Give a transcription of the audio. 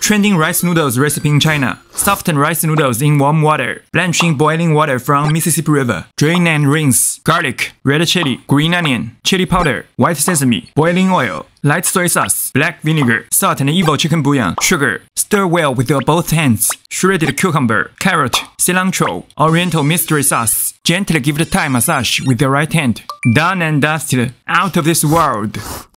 Trending rice noodles recipe in China. Soften rice noodles in warm water. Blanch in boiling water from Mississippi River. Drain and rinse. Garlic, red chili, green onion, chili powder, white sesame, boiling oil, light soy sauce, black vinegar, salt and evil chicken bouillon, sugar. Stir well with your both hands. Shredded cucumber, carrot, cilantro, oriental mystery sauce. Gently give the Thai massage with your right hand. Done and dusted. Out of this world.